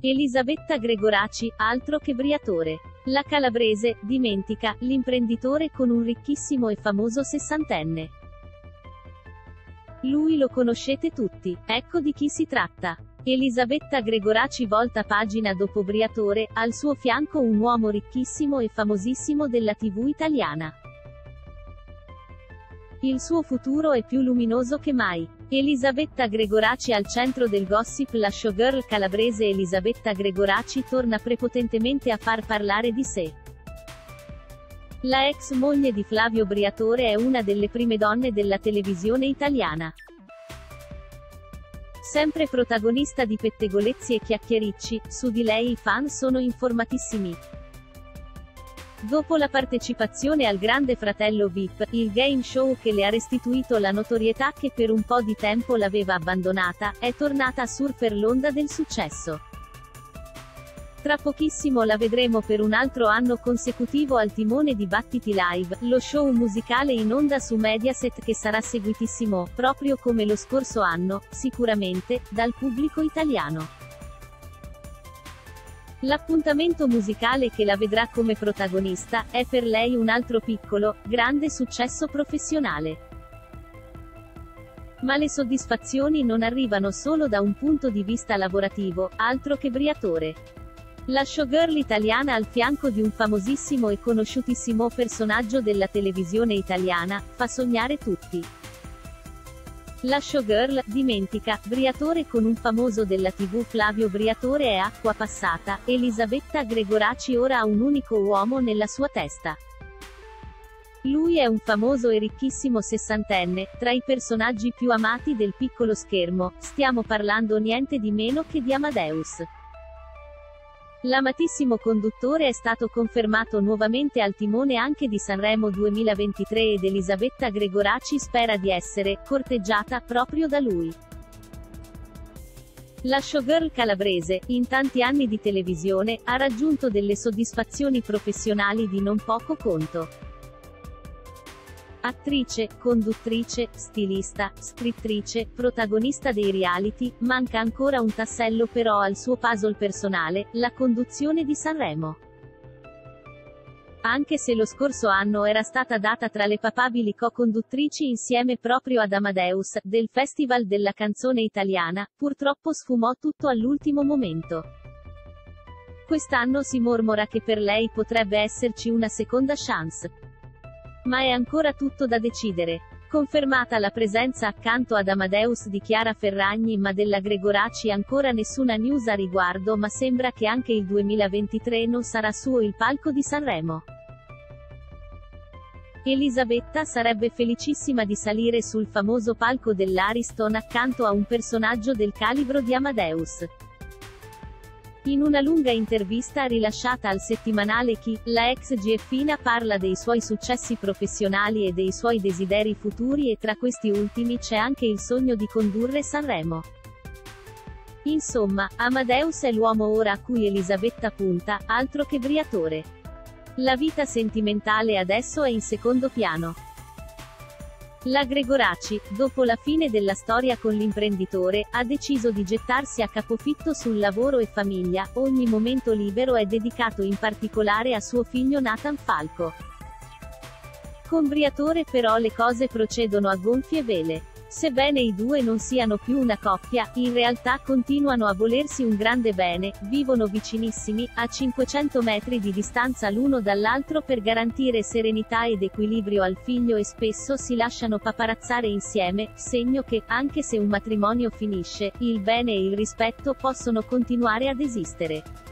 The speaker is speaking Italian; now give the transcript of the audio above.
Elisabetta Gregoraci, altro che Briatore. La calabrese, dimentica, l'imprenditore con un ricchissimo e famoso sessantenne. Lui lo conoscete tutti, ecco di chi si tratta. Elisabetta Gregoraci volta pagina dopo Briatore, al suo fianco un uomo ricchissimo e famosissimo della tv italiana. Il suo futuro è più luminoso che mai. Elisabetta Gregoraci al centro del gossip La showgirl calabrese Elisabetta Gregoraci torna prepotentemente a far parlare di sé. La ex moglie di Flavio Briatore è una delle prime donne della televisione italiana. Sempre protagonista di pettegolezzi e chiacchiericci, su di lei i fan sono informatissimi. Dopo la partecipazione al Grande Fratello VIP, il game show che le ha restituito la notorietà che per un po' di tempo l'aveva abbandonata, è tornata a surfer l'onda del successo. Tra pochissimo la vedremo per un altro anno consecutivo al timone di Battiti Live, lo show musicale in onda su Mediaset che sarà seguitissimo, proprio come lo scorso anno, sicuramente, dal pubblico italiano. L'appuntamento musicale che la vedrà come protagonista, è per lei un altro piccolo, grande successo professionale. Ma le soddisfazioni non arrivano solo da un punto di vista lavorativo, altro che Briatore. La showgirl italiana al fianco di un famosissimo e conosciutissimo personaggio della televisione italiana, fa sognare tutti. La showgirl, dimentica, Briatore con un famoso della tv Flavio Briatore è acqua passata, Elisabetta Gregoraci ora ha un unico uomo nella sua testa. Lui è un famoso e ricchissimo sessantenne, tra i personaggi più amati del piccolo schermo, stiamo parlando niente di meno che di Amadeus. L'amatissimo conduttore è stato confermato nuovamente al timone anche di Sanremo 2023 ed Elisabetta Gregoraci spera di essere corteggiata proprio da lui. La showgirl calabrese, in tanti anni di televisione, ha raggiunto delle soddisfazioni professionali di non poco conto. Attrice, conduttrice, stilista, scrittrice, protagonista dei reality, manca ancora un tassello però al suo puzzle personale, la conduzione di Sanremo. Anche se lo scorso anno era stata data tra le papabili co-conduttrici insieme proprio ad Amadeus, del Festival della canzone italiana, purtroppo sfumò tutto all'ultimo momento. Quest'anno si mormora che per lei potrebbe esserci una seconda chance. Ma è ancora tutto da decidere. Confermata la presenza accanto ad Amadeus di Chiara Ferragni ma della Gregoraci ancora nessuna news a riguardo ma sembra che anche il 2023 non sarà suo il palco di Sanremo. Elisabetta sarebbe felicissima di salire sul famoso palco dell'Ariston accanto a un personaggio del calibro di Amadeus. In una lunga intervista rilasciata al settimanale Chi, la ex GFina parla dei suoi successi professionali e dei suoi desideri futuri e tra questi ultimi c'è anche il sogno di condurre Sanremo. Insomma, Amadeus è l'uomo ora a cui Elisabetta punta, altro che Briatore. La vita sentimentale adesso è in secondo piano. La Gregoraci, dopo la fine della storia con l'imprenditore, ha deciso di gettarsi a capofitto sul lavoro e famiglia, ogni momento libero è dedicato in particolare a suo figlio Nathan Falco. Con Briatore però le cose procedono a gonfie vele. Sebbene i due non siano più una coppia, in realtà continuano a volersi un grande bene, vivono vicinissimi, a 500 metri di distanza l'uno dall'altro per garantire serenità ed equilibrio al figlio e spesso si lasciano paparazzare insieme, segno che, anche se un matrimonio finisce, il bene e il rispetto possono continuare ad esistere.